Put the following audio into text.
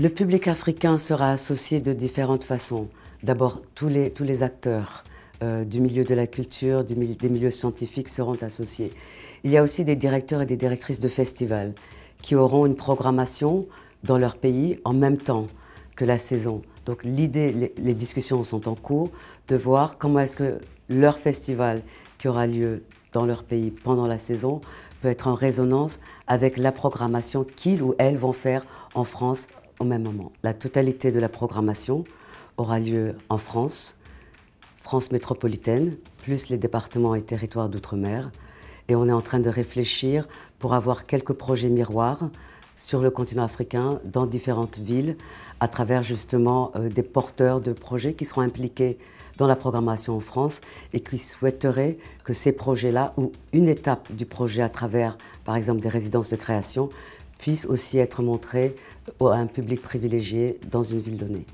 Le public africain sera associé de différentes façons. D'abord, tous les, tous les acteurs euh, du milieu de la culture, des milieux scientifiques seront associés. Il y a aussi des directeurs et des directrices de festivals qui auront une programmation dans leur pays en même temps que la saison. Donc l'idée, les, les, discussions sont en cours de voir comment est-ce que leur festival qui aura lieu dans leur pays pendant la saison peut être en résonance avec la programmation qu'ils ou elles vont faire en France au même moment. La totalité de la programmation aura lieu en France, France métropolitaine, plus les départements et territoires d'outre-mer. Et on est en train de réfléchir pour avoir quelques projets miroirs sur le continent africain, dans différentes villes, à travers justement euh, des porteurs de projets qui seront impliqués dans la programmation en France et qui souhaiteraient que ces projets-là, ou une étape du projet à travers, par exemple, des résidences de création, puisse aussi être montré à un public privilégié dans une ville donnée.